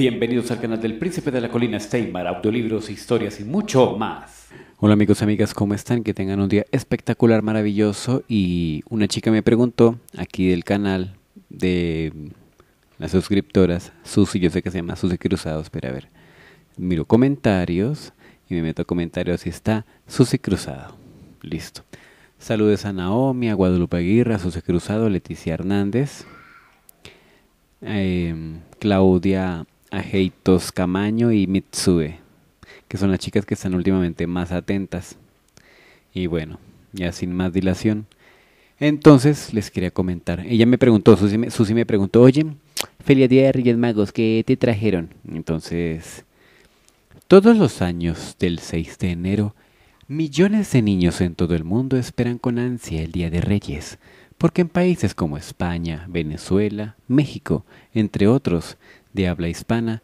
Bienvenidos al canal del Príncipe de la Colina Steinbar, audiolibros, historias y mucho más. Hola amigos y amigas, ¿cómo están? Que tengan un día espectacular, maravilloso. Y una chica me preguntó aquí del canal de las suscriptoras, Susi, yo sé que se llama Susi Cruzados, pero a ver, miro comentarios y me meto a comentarios y está Susi Cruzado. Listo. Saludos a Naomi, a Guadalupe Aguirre, a Susi Cruzado, Leticia Hernández, eh, Claudia Ajeitos Camaño y Mitsue, que son las chicas que están últimamente más atentas. Y bueno, ya sin más dilación. Entonces les quería comentar. Ella me preguntó, Susi me, me preguntó, oye, feliz día de Reyes Magos, ¿qué te trajeron? Entonces, todos los años del 6 de enero, millones de niños en todo el mundo esperan con ansia el Día de Reyes, porque en países como España, Venezuela, México, entre otros, de habla hispana,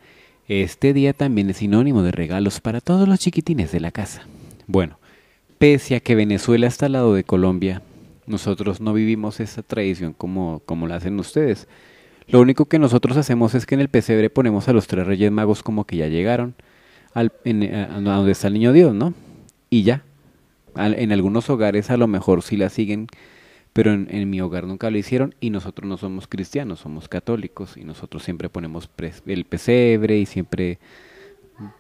este día también es sinónimo de regalos para todos los chiquitines de la casa. Bueno, pese a que Venezuela está al lado de Colombia, nosotros no vivimos esa tradición como, como la hacen ustedes. Lo único que nosotros hacemos es que en el pesebre ponemos a los tres reyes magos como que ya llegaron al, a donde está el niño Dios, ¿no? Y ya. en algunos hogares a lo mejor sí la siguen pero en, mi hogar nunca lo hicieron y nosotros no somos cristianos, somos católicos y nosotros siempre ponemos el pesebre y siempre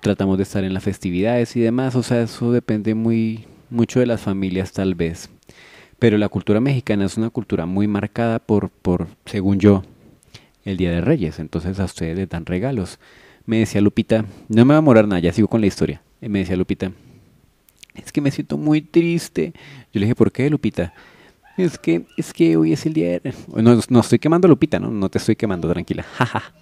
tratamos de estar en las festividades y demás, o sea, eso depende muy mucho de las familias tal vez. Pero la cultura mexicana es una cultura muy marcada por, por según yo, el Día de Reyes, entonces a ustedes les dan regalos. Me decía Lupita, no me va a morar nada, ya sigo con la historia. Me decía Lupita, es que me siento muy triste. Yo le dije, ¿por qué, Lupita? Es que, es que hoy es el día de... No, no estoy quemando Lupita, ¿no? No te estoy quemando, tranquila. Jaja.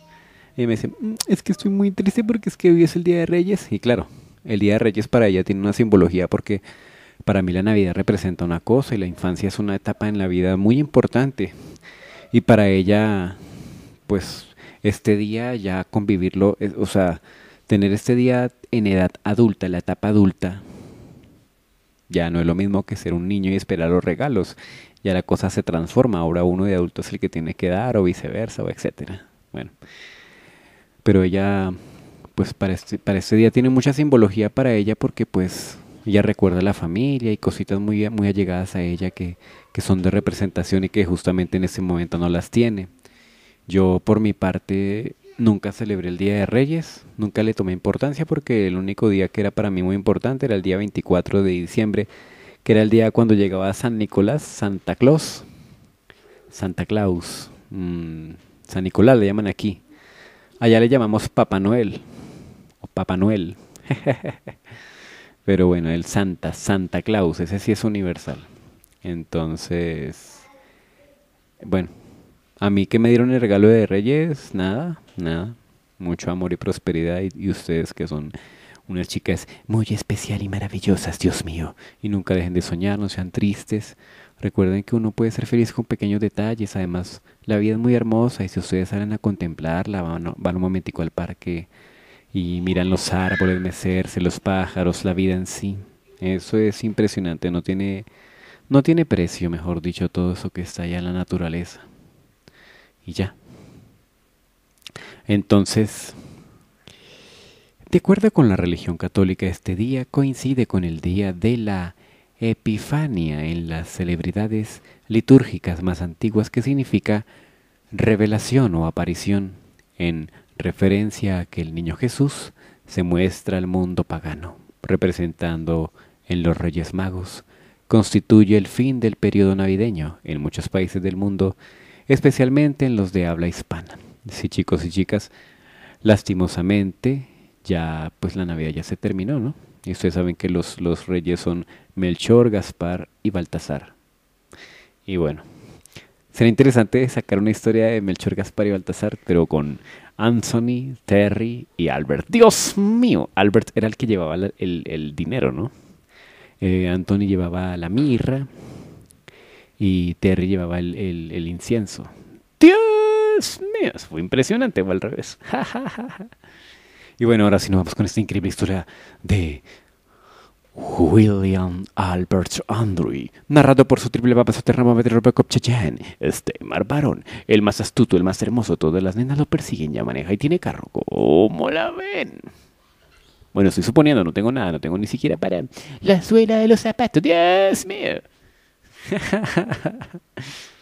y me dice, mm, es que estoy muy triste porque es que hoy es el Día de Reyes. Y claro, el Día de Reyes para ella tiene una simbología porque para mí la Navidad representa una cosa y la infancia es una etapa en la vida muy importante. Y para ella, pues, este día ya convivirlo, o sea, tener este día en edad adulta, la etapa adulta, ya no es lo mismo que ser un niño y esperar los regalos. Ya la cosa se transforma. Ahora uno de adulto es el que tiene que dar o viceversa o etcétera. Bueno. Pero ella, pues para este, para este día tiene mucha simbología para ella porque pues ella recuerda a la familia y cositas muy, muy allegadas a ella que, que son de representación y que justamente en ese momento no las tiene. Yo por mi parte Nunca celebré el Día de Reyes, nunca le tomé importancia porque el único día que era para mí muy importante era el día 24 de diciembre, que era el día cuando llegaba San Nicolás, Santa Claus, Santa Claus, mm, San Nicolás le llaman aquí. Allá le llamamos Papá Noel o Papá Noel. Pero bueno, el Santa, Santa Claus, ese sí es universal. Entonces, bueno, a mí que me dieron el regalo de Reyes, nada, nada. Mucho amor y prosperidad y, ustedes que son unas chicas muy especial y maravillosas, Dios mío. Y nunca dejen de soñar, no sean tristes. Recuerden que uno puede ser feliz con pequeños detalles. Además, la vida es muy hermosa y si ustedes salen a contemplarla, van, van un momentico al parque y miran los árboles mecerse, los pájaros, la vida en sí. Eso es impresionante, no tiene, no tiene precio, mejor dicho, todo eso que está allá en la naturaleza y ya. Entonces, de acuerdo con la religión católica, este día coincide con el día de la Epifania en las celebridades litúrgicas más antiguas que significa revelación o aparición en referencia a que el niño Jesús se muestra al mundo pagano, representando en los Reyes Magos, constituye el fin del periodo navideño en muchos países del mundo especialmente en los de habla hispana. Sí, chicos y chicas, lastimosamente ya pues la Navidad ya se terminó, ¿no? Y ustedes saben que los, los reyes son Melchor, Gaspar y Baltasar. Y bueno, será interesante sacar una historia de Melchor, Gaspar y Baltasar, pero con Anthony, Terry y Albert. Dios mío, Albert era el que llevaba el, dinero, ¿no? Eh, Anthony llevaba la mirra, y Terry llevaba el, el, incienso. Dios mío, fue impresionante, o al revés. y bueno, ahora sí nos vamos con esta increíble historia de William Albert Andrew, narrado por su triple papa soterramo Robocop Chayan, este Mar Barón, el más astuto, el más hermoso, todas las nenas lo persiguen, ya maneja y tiene carro. ¿Cómo la ven? Bueno, estoy suponiendo, no tengo nada, no tengo ni siquiera para la suela de los zapatos. Dios mío.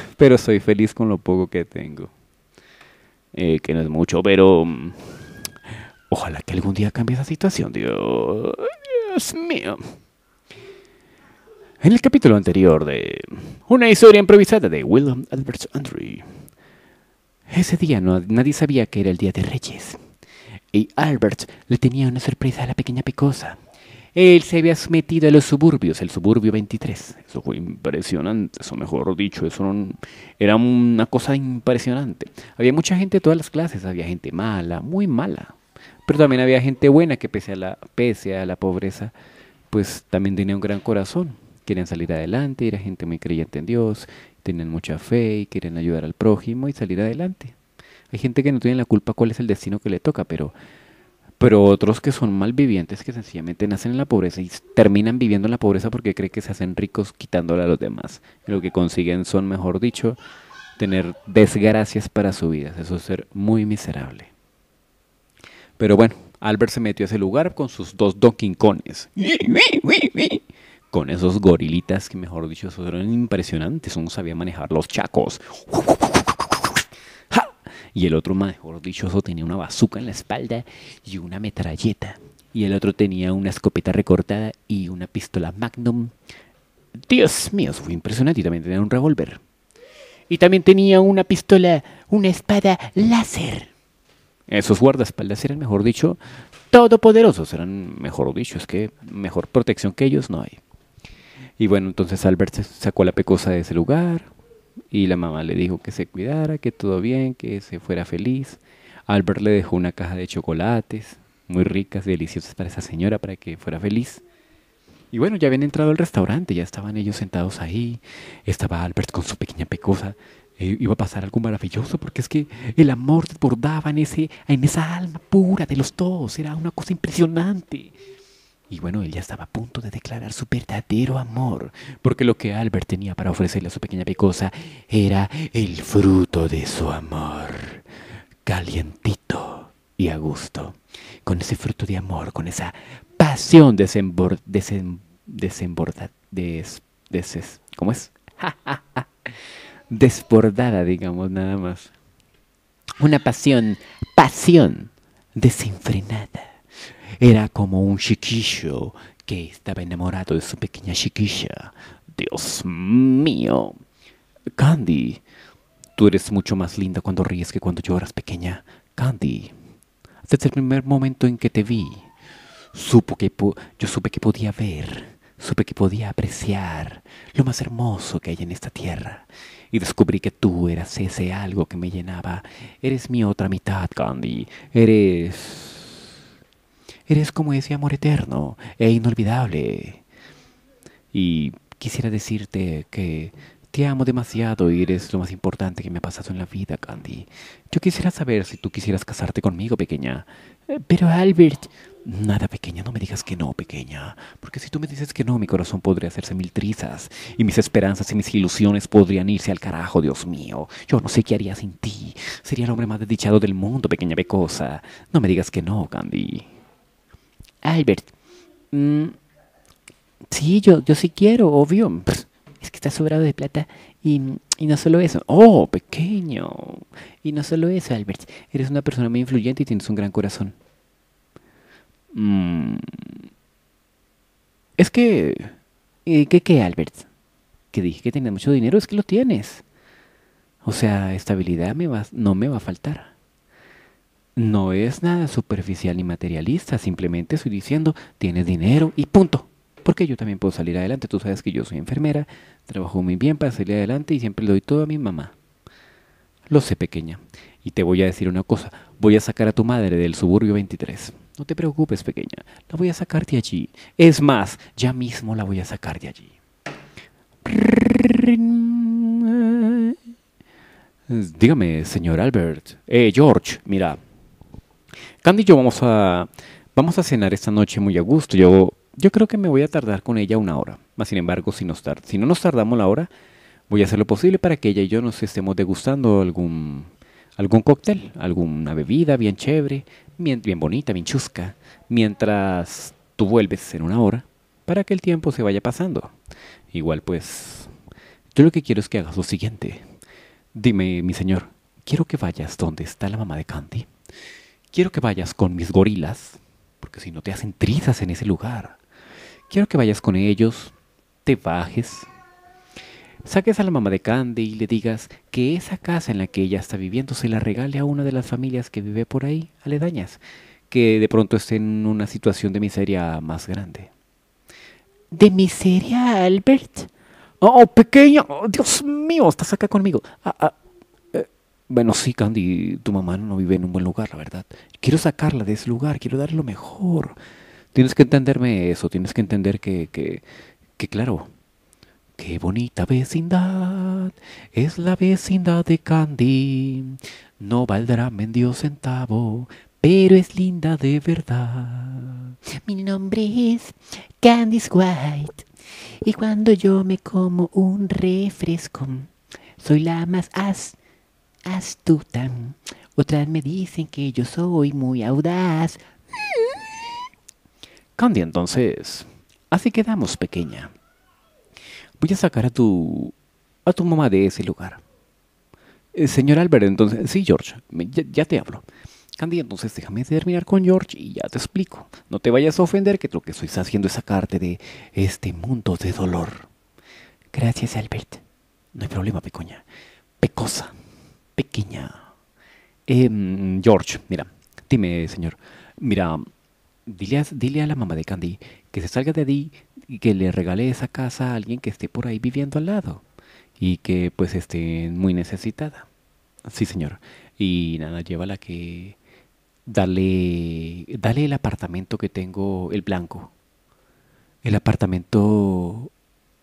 pero soy feliz con lo poco que tengo. Eh, que no es mucho, pero mm, ojalá que algún día cambie esa situación, Dios, mío. En el capítulo anterior de una historia improvisada de William Albert Andrew, ese día no, nadie sabía que era el día de Reyes. Y Albert le tenía una sorpresa a la pequeña Picosa. Él se había sometido a los suburbios, el suburbio 23. Eso fue impresionante, eso mejor dicho, eso era una cosa impresionante. Había mucha gente de todas las clases, había gente mala, muy mala. Pero también había gente buena que pese a la, pese a la pobreza, pues también tenía un gran corazón. Querían salir adelante, era gente muy creyente en Dios, tenían mucha fe y querían ayudar al prójimo y salir adelante. Hay gente que no tiene la culpa cuál es el destino que le toca, pero pero otros que son malvivientes que sencillamente nacen en la pobreza y terminan viviendo en la pobreza porque creen que se hacen ricos quitándole a los demás. lo que consiguen son, mejor dicho, tener desgracias para su vida. Eso es ser muy miserable. Pero bueno, Albert se metió a ese lugar con sus dos Donkey Kongs. Con esos gorilitas que, mejor dicho, eran impresionantes. Uno sabía manejar los chacos y el otro, mejor dichoso, tenía una bazuca en la espalda y una metralleta. Y el otro tenía una escopeta recortada y una pistola Magnum. Dios mío, eso fue impresionante. Y también tenía un revólver. Y también tenía una pistola, una espada láser. Esos guardaespaldas eran, mejor dicho, todopoderosos. Eran, mejor dicho, es que mejor protección que ellos no hay. Y bueno, entonces Albert sacó la pecosa de ese lugar, y la mamá le dijo que se cuidara, que todo bien, que se fuera feliz. Albert le dejó una caja de chocolates, muy ricas, deliciosas para esa señora, para que fuera feliz. Y bueno, ya habían entrado al restaurante, ya estaban ellos sentados ahí. Estaba Albert con su pequeña pecosa. Eh, iba a pasar algo maravilloso porque es que el amor desbordaba en, ese, en esa alma pura de los dos. Era una cosa impresionante. Y bueno, él ya estaba a punto de declarar su verdadero amor, porque lo que Albert tenía para ofrecerle a su pequeña pecosa era el fruto de su amor, calientito y a gusto. Con ese fruto de amor, con esa pasión desembor, desemborda, des, ¿cómo es? Desbordada, digamos, nada más. Una pasión, pasión desenfrenada era como un chiquillo que estaba enamorado de su pequeña chiquilla. Dios mío. Candy, tú eres mucho más linda cuando ríes que cuando lloras, pequeña. Candy, desde el primer momento en que te vi, supo que yo supe que podía ver, supe que podía apreciar lo más hermoso que hay en esta tierra. Y descubrí que tú eras ese algo que me llenaba. Eres mi otra mitad, Candy. Eres Eres como ese amor eterno e inolvidable. Y quisiera decirte que te amo demasiado y eres lo más importante que me ha pasado en la vida, Candy. Yo quisiera saber si tú quisieras casarte conmigo, pequeña. Eh, pero Albert... Nada, pequeña, no me digas que no, pequeña. Porque si tú me dices que no, mi corazón podría hacerse mil trizas. Y mis esperanzas y mis ilusiones podrían irse al carajo, Dios mío. Yo no sé qué haría sin ti. Sería el hombre más desdichado del mundo, pequeña becosa. No me digas que no, Candy. Albert, mm, sí, yo, yo sí quiero, obvio. Es que está sobrado de plata. Y, no solo eso. Oh, pequeño. Y no solo eso, Albert. Eres una persona muy influyente y tienes un gran corazón. Mm, es que... ¿Qué qué, Albert? Que dije que tenía mucho dinero, es que lo tienes. O sea, estabilidad me va, no me va a faltar. No es nada superficial ni materialista, simplemente estoy diciendo, tienes dinero y punto. Porque yo también puedo salir adelante. Tú sabes que yo soy enfermera, trabajo muy bien para salir adelante y siempre le doy todo a mi mamá. Lo sé, pequeña. Y te voy a decir una cosa, voy a sacar a tu madre del suburbio 23. No te preocupes, pequeña, la voy a sacar de allí. Es más, ya mismo la voy a sacar de allí. Dígame, señor Albert. Eh, George, mira, Candy y yo vamos a, vamos a cenar esta noche muy a gusto. Yo yo creo que me voy a tardar con ella una hora. Más sin embargo, si, nos si no nos tardamos la hora, voy a hacer lo posible para que ella y yo nos estemos degustando algún, algún cóctel, alguna bebida bien chévere, bien, bien bonita, bien chusca, mientras tú vuelves en una hora, para que el tiempo se vaya pasando. Igual pues, yo lo que quiero es que hagas lo siguiente. Dime, mi señor, quiero que vayas donde está la mamá de Candy. Quiero que vayas con mis gorilas, porque si no te hacen trizas en ese lugar. Quiero que vayas con ellos, te bajes, saques a la mamá de Candy y le digas que esa casa en la que ella está viviendo se la regale a una de las familias que vive por ahí, aledañas, que de pronto esté en una situación de miseria más grande. ¿De miseria, Albert? Oh, pequeña, oh, Dios mío, estás acá conmigo. Ah, ah, bueno, sí, Candy, tu mamá no vive en un buen lugar, la verdad. Quiero sacarla de ese lugar, quiero darle lo mejor. Tienes que entenderme eso, tienes que entender que, que, claro, qué bonita vecindad es la vecindad de Candy. No valdrá mendio centavo, pero es linda de verdad. Mi nombre es Candice White y cuando yo me como un refresco, soy la más astuta. Otras me dicen que yo soy muy audaz. Candy, entonces, así quedamos, pequeña. Voy a sacar a tu a tu mamá de ese lugar. Eh, señor Albert, entonces, sí, George, ya te hablo. Candy, entonces déjame terminar con George y ya te explico. No te vayas a ofender que lo que estoy haciendo es sacarte de este mundo de dolor. Gracias, Albert. No hay problema, pecoña. Pecosa. Pequeña. Em, George, mira, dime, señor. Mira, dile a, dile a la mamá de Candy que se salga de ahí y que le regale esa casa a alguien que esté por ahí viviendo al lado y que pues esté muy necesitada. Sí, señor. Y nada, llévala que dale, dale el apartamento que tengo, el blanco. El apartamento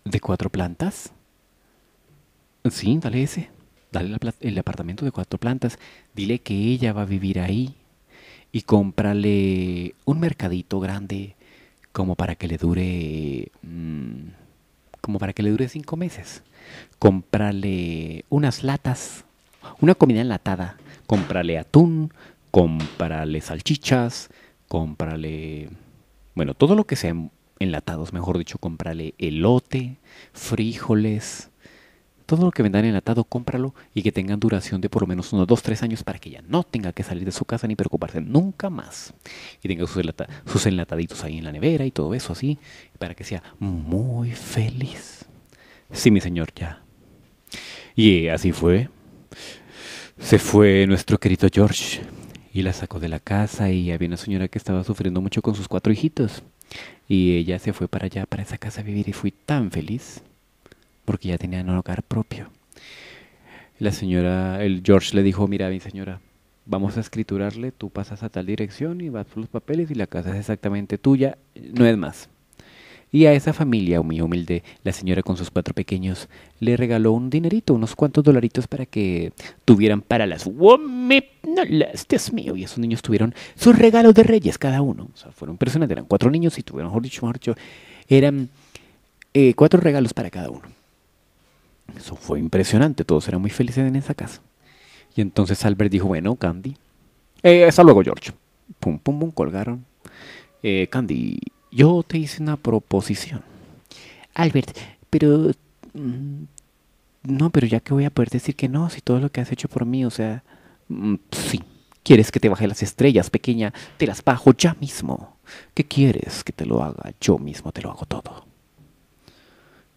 de cuatro plantas. Sí, dale ese. Dale el apartamento de cuatro plantas. Dile que ella va a vivir ahí. Y cómprale un mercadito grande como para que le dure... Mm, como para que le dure cinco meses. Cómprale unas latas, una comida enlatada. Cómprale atún, cómprale salchichas, cómprale, bueno, todo lo que sea enlatados, mejor dicho, cómprale elote, frijoles, todo lo que vendan enlatado, cómpralo y que tengan duración de por lo menos unos 2-3 años para que ya no tenga que salir de su casa ni preocuparse nunca más. Y tenga sus, sus enlataditos ahí en la nevera y todo eso así, para que sea muy feliz. Sí, mi señor, ya. Y así fue. Se fue nuestro querido George y la sacó de la casa y había una señora que estaba sufriendo mucho con sus cuatro hijitos. Y ella se fue para allá, para esa casa a vivir y fui tan feliz porque ya tenía un hogar propio. La señora, el George le dijo, mira mi señora, vamos a escriturarle, tú pasas a tal dirección y vas por los papeles y la casa es exactamente tuya, no es más. Y a esa familia muy humilde, la señora con sus cuatro pequeños le regaló un dinerito, unos cuantos dolaritos para que tuvieran para las Dios mío, y esos niños tuvieron sus regalos de reyes cada uno. O sea, fueron personas, eran cuatro niños y tuvieron, mejor dicho, eran eh, cuatro regalos para cada uno. Eso fue impresionante, todos eran muy felices en esa casa. Y entonces Albert dijo, bueno, Candy, eh, hasta luego, George. Pum, pum, pum, colgaron. Eh, Candy, yo te hice una proposición. Albert, pero... Mm, no, pero ya que voy a poder decir que no, si todo lo que has hecho por mí, o sea... Mm, sí, ¿quieres que te baje las estrellas, pequeña? Te las bajo ya mismo. ¿Qué quieres que te lo haga? Yo mismo te lo hago todo.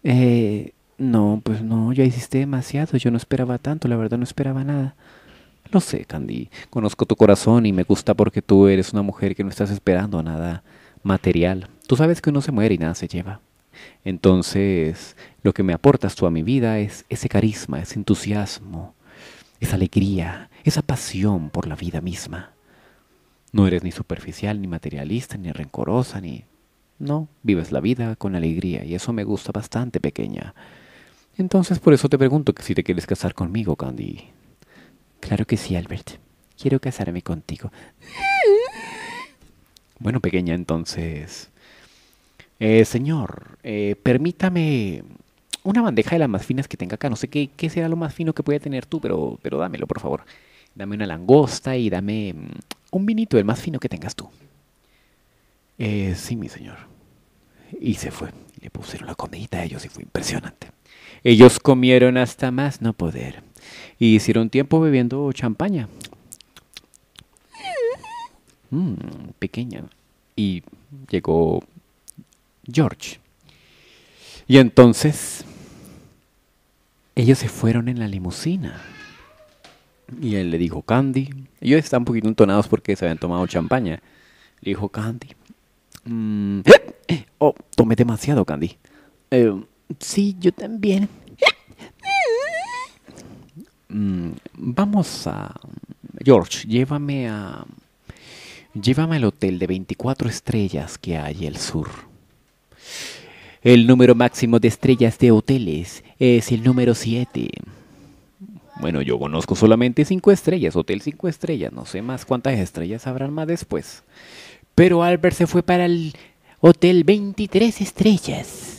Eh, no, pues no, ya hiciste demasiado, yo no esperaba tanto, la verdad no esperaba nada. Lo sé, Candy, conozco tu corazón y me gusta porque tú eres una mujer que no estás esperando nada material. Tú sabes que uno se muere y nada se lleva. Entonces, lo que me aportas tú a mi vida es ese carisma, ese entusiasmo, esa alegría, esa pasión por la vida misma. No eres ni superficial, ni materialista, ni rencorosa, ni... No, vives la vida con alegría y eso me gusta bastante, pequeña. Entonces por eso te pregunto que si te quieres casar conmigo, Candy. Claro que sí, Albert. Quiero casarme contigo. Bueno, pequeña, entonces... Eh, señor, eh, permítame una bandeja de las más finas que tenga acá. No sé qué, será lo más fino que puede tener tú, pero, pero dámelo, por favor. Dame una langosta y dame mm, un vinito, el más fino que tengas tú. Eh, sí, mi señor. Y se fue. Le pusieron la comidita a ellos y fue impresionante. Ellos comieron hasta más no poder. Y hicieron tiempo bebiendo champaña. Mm, pequeña. Y llegó George. Y entonces ellos se fueron en la limusina. Y él le dijo, Candy. Ellos están un poquito entonados porque se habían tomado champaña. Le dijo, Candy. mm, oh, tomé demasiado, Candy. "Eh, sí, yo también. Mm, vamos a... George, llévame a... Llévame al hotel de 24 estrellas que hay al sur. El número máximo de estrellas de hoteles es el número 7. Bueno, yo conozco solamente 5 estrellas, hotel 5 estrellas, no sé más cuántas estrellas habrán más después. Pero Albert se fue para el hotel 23 estrellas.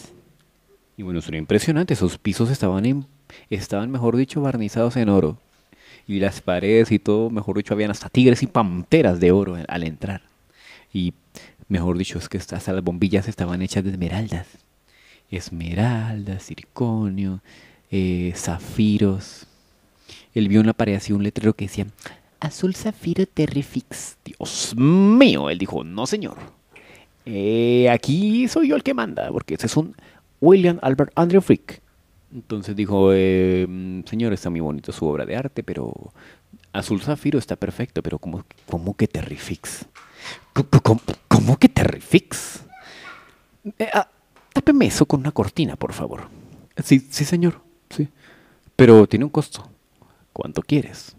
Y bueno, eso era impresionante, esos pisos estaban, en- estaban mejor dicho, barnizados en oro. Y las paredes y todo, mejor dicho, habían hasta tigres y panteras de oro al entrar. Y mejor dicho, es que hasta las bombillas estaban hechas de esmeraldas. Esmeraldas, circonio, eh, zafiros. Él vio en la pared así un letrero que decía Azul Zafiro Terrifix. Dios mío, él dijo, no señor. Eh, aquí soy yo el que manda, porque ese es un William Albert Andrew Frick. Entonces dijo, eh, señor, está muy bonito su obra de arte, pero Azul Zafiro está perfecto, pero ¿cómo, cómo que Terrifix? ¿Cómo, cómo- cómo que Terrifix? Eh, ah, tápeme eso con una cortina, por favor. Sí, sí, señor. Sí. Pero tiene un costo. ¿Cuánto quieres?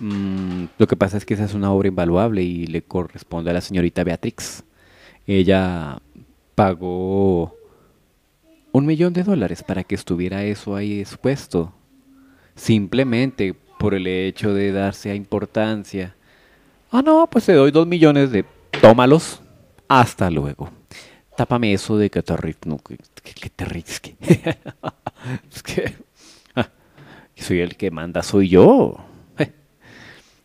Mm, lo que pasa es que esa es una obra invaluable y le corresponde a la señorita Beatrix. Ella pagó un millón de dólares para que estuviera eso ahí expuesto. Simplemente por el hecho de darse a importancia. Ah, no, pues te doy dos millones de... Tómalos. Hasta luego. Tápame eso de que te No, que, te ri- es que- ah, soy el que manda, soy yo. Eh,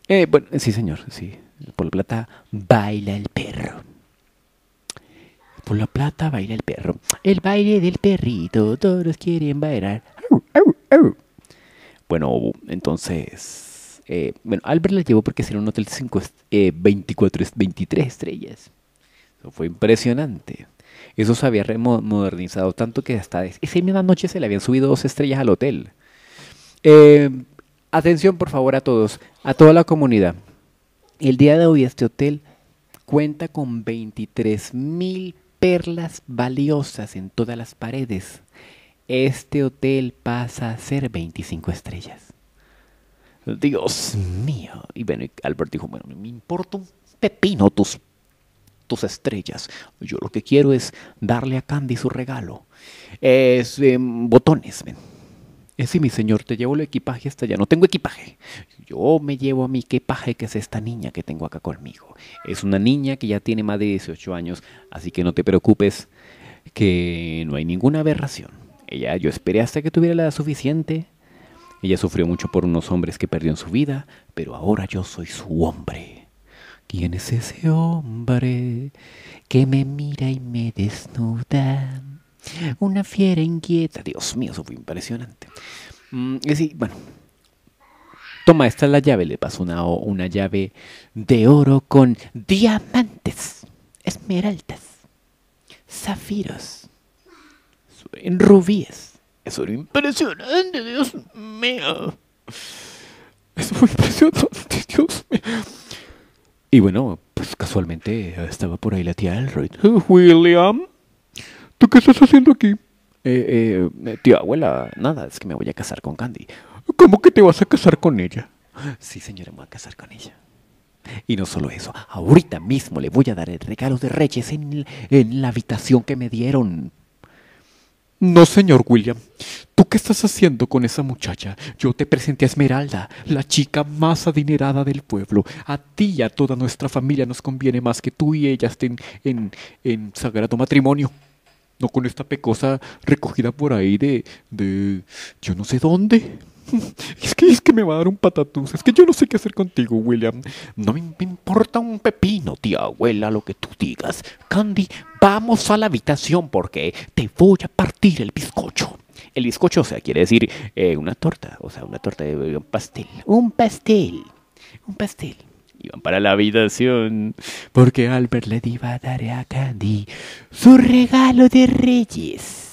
eh, bueno, sí, señor, sí. Por la plata baila el perro. Por la plata baila el perro. El baile del perrito, todos quieren bailar. Bueno, entonces, eh, bueno, Albert la llevó porque era un hotel 5, 24, est- 23 estrellas. Eso fue impresionante. Eso se había remo- modernizado tanto que hasta es- esa misma noche se le habían subido dos estrellas al hotel. Eh, atención, por favor, a todos, a toda la comunidad. El día de hoy este hotel cuenta con 23 mil perlas valiosas en todas las paredes. Este hotel pasa a ser 25 estrellas. Dios mío. Y bueno, Albert dijo, bueno, me importa un pepino tus, tus estrellas. Yo lo que quiero es darle a Candy su regalo. Es em, botones, ven. Eh, sí, mi señor, te llevo el equipaje hasta allá. No tengo equipaje. Yo me llevo a mi equipaje, que es esta niña que tengo acá conmigo. Es una niña que ya tiene más de 18 años, así que no te preocupes, que no hay ninguna aberración. Ella, yo esperé hasta que tuviera la edad suficiente. Ella sufrió mucho por unos hombres que perdió en su vida, pero ahora yo soy su hombre. ¿Quién es ese hombre que me mira y me desnuda? Una fiera inquieta. Dios mío, eso fue impresionante. Mm, y sí, bueno. Toma, esta es la llave. Le pasó una, una llave de oro con diamantes, esmeraldas, zafiros, rubíes. Eso era impresionante, Dios mío. Eso fue impresionante, Dios mío. Y bueno, pues casualmente estaba por ahí la tía Elroy. William, ¿tú qué estás haciendo aquí? Eh, eh, tía abuela, nada, es que me voy a casar con Candy. ¿Cómo que te vas a casar con ella? Sí, señora, me voy a casar con ella. Y no solo eso, ahorita mismo le voy a dar el regalo de Reyes en, en la habitación que me dieron. No, señor William. ¿Tú qué estás haciendo con esa muchacha? Yo te presenté a Esmeralda, la chica más adinerada del pueblo. A ti y a toda nuestra familia nos conviene más que tú y ella estén en, en sagrado matrimonio. No con esta pecosa recogida por ahí de, de, yo no sé dónde. Es que, es que me va a dar un patatús. Es que yo no sé qué hacer contigo, William. No me, importa un pepino, tía abuela, lo que tú digas. Candy, vamos a la habitación porque te voy a partir el bizcocho. El bizcocho, o sea, quiere decir eh, una torta, o sea, una torta de un pastel. Un pastel. Un pastel. Iban para la habitación porque Albert le iba a dar a Candy su regalo de Reyes.